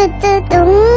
嘟嘟嘟。